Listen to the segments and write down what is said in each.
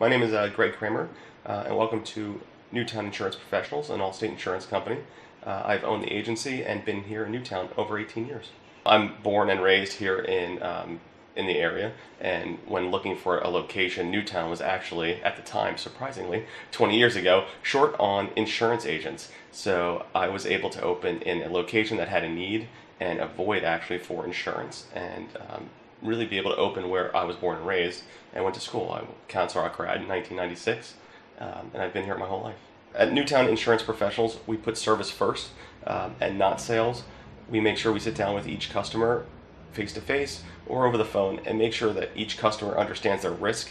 My name is uh, Greg Kramer, uh, and welcome to Newtown Insurance Professionals, an Allstate insurance company. Uh, I've owned the agency and been here in Newtown over 18 years. I'm born and raised here in um, in the area, and when looking for a location, Newtown was actually at the time, surprisingly, 20 years ago, short on insurance agents. So I was able to open in a location that had a need and a void actually for insurance, and um, really be able to open where I was born and raised and went to school. I Council Rock grad in 1996, um, and I've been here my whole life. At Newtown Insurance Professionals, we put service first um, and not sales. We make sure we sit down with each customer face to face or over the phone and make sure that each customer understands their risk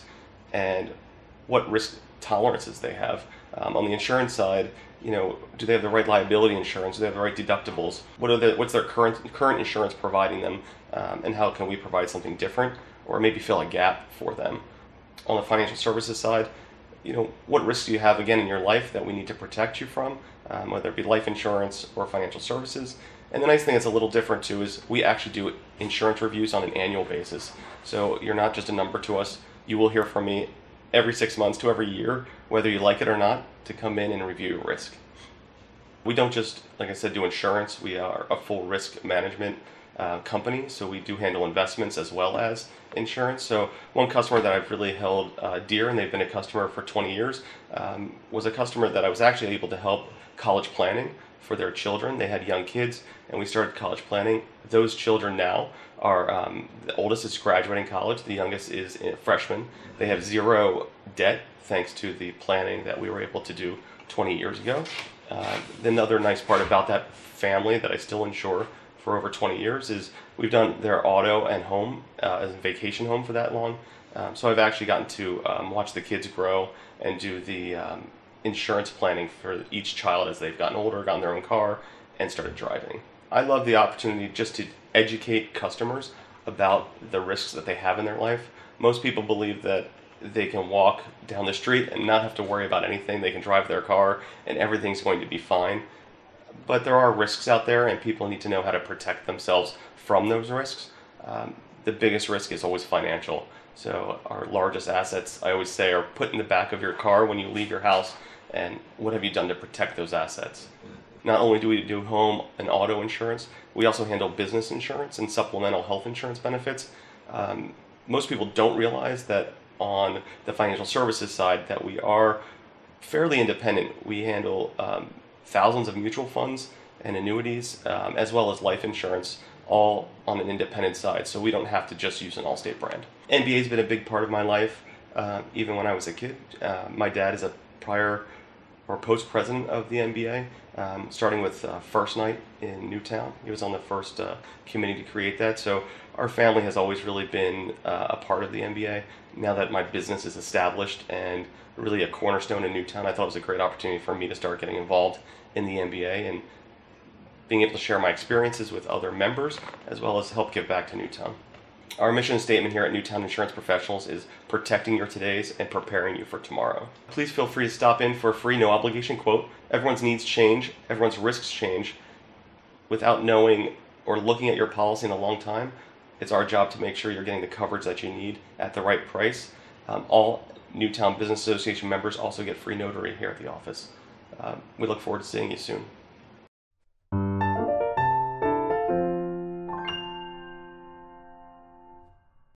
and what risk tolerances they have. Um, on the insurance side, you know, do they have the right liability insurance? Do they have the right deductibles? What are the, what's their current current insurance providing them, um, and how can we provide something different or maybe fill a gap for them? On the financial services side, you know, what risks do you have again in your life that we need to protect you from, um, whether it be life insurance or financial services? And the nice thing that's a little different too is we actually do insurance reviews on an annual basis. So you're not just a number to us. You will hear from me every six months to every year, whether you like it or not, to come in and review your risk. We don't just, like I said, do insurance. We are a full risk management uh, company, so we do handle investments as well as insurance. So one customer that I've really held uh, dear, and they've been a customer for 20 years, um, was a customer that I was actually able to help college planning for their children. They had young kids, and we started college planning. Those children now are um, the oldest is graduating college, the youngest is a freshman. They have zero debt thanks to the planning that we were able to do 20 years ago. Uh, the other nice part about that family that I still insure for over 20 years is we've done their auto and home uh, as a vacation home for that long. Um, so I've actually gotten to um, watch the kids grow and do the um, insurance planning for each child as they've gotten older, gotten their own car, and started driving. I love the opportunity just to educate customers about the risks that they have in their life. Most people believe that they can walk down the street and not have to worry about anything. They can drive their car and everything's going to be fine. But there are risks out there, and people need to know how to protect themselves from those risks. Um, the biggest risk is always financial. So, our largest assets, I always say, are put in the back of your car when you leave your house and what have you done to protect those assets? Not only do we do home and auto insurance, we also handle business insurance and supplemental health insurance benefits. Um, most people don't realize that on the financial services side that we are fairly independent. We handle um, thousands of mutual funds and annuities, um, as well as life insurance, all on an independent side. So we don't have to just use an Allstate brand. NBA has been a big part of my life, uh, even when I was a kid. Uh, my dad is a prior or post president of the NBA, um, starting with uh, First Night in Newtown. He was on the first uh, committee to create that. So our family has always really been uh, a part of the NBA. Now that my business is established and really a cornerstone in Newtown, I thought it was a great opportunity for me to start getting involved in the NBA and being able to share my experiences with other members as well as help give back to Newtown. Our mission statement here at Newtown Insurance Professionals is protecting your todays and preparing you for tomorrow. Please feel free to stop in for a free no obligation quote. Everyone's needs change, everyone's risks change. Without knowing or looking at your policy in a long time, it's our job to make sure you're getting the coverage that you need at the right price. Um, all Newtown Business Association members also get free notary here at the office. Um, we look forward to seeing you soon.